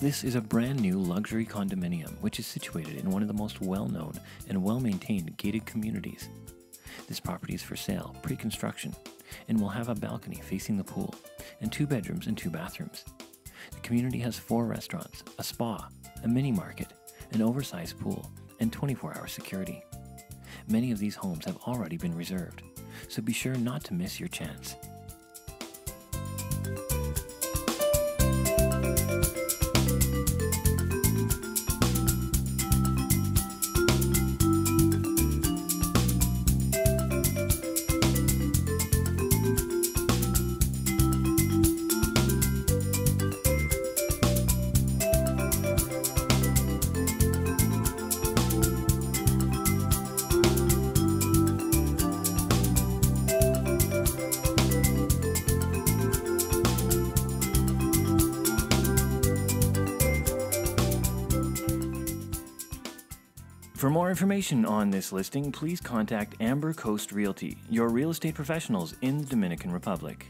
This is a brand new luxury condominium which is situated in one of the most well known and well maintained gated communities. This property is for sale pre construction and will have a balcony facing the pool and two bedrooms and two bathrooms. The community has four restaurants, a spa, a mini market, an oversized pool, and 24 hour security. Many of these homes have already been reserved, so be sure not to miss your chance. For more information on this listing, please contact Amber Coast Realty, your real estate professionals in the Dominican Republic.